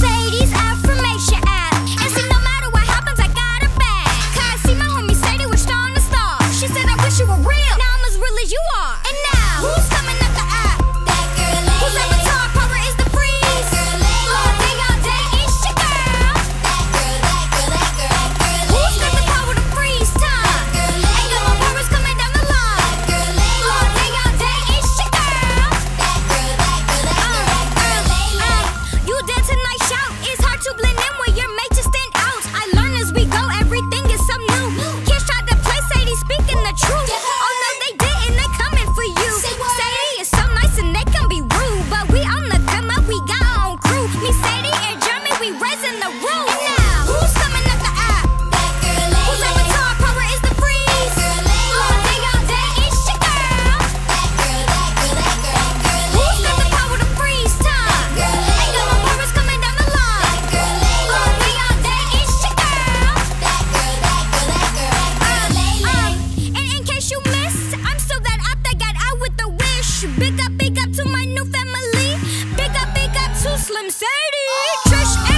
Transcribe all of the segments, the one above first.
Affirmation app. And see, no matter what happens, I got her see my homie Sadie was strong. She said, I wish you were real. Now I'm as real as you are. Slim Sadie. Trish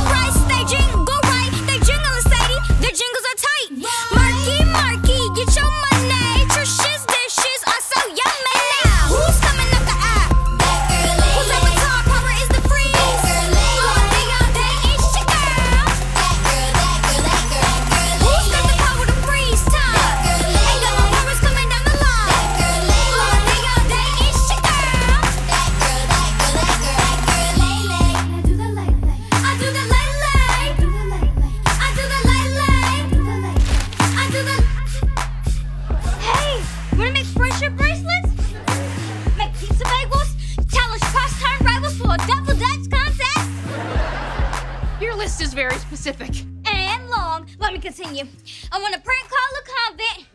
list is very specific. And long. Let me continue. I want to prank call a convent.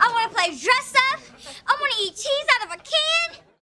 I want to play dress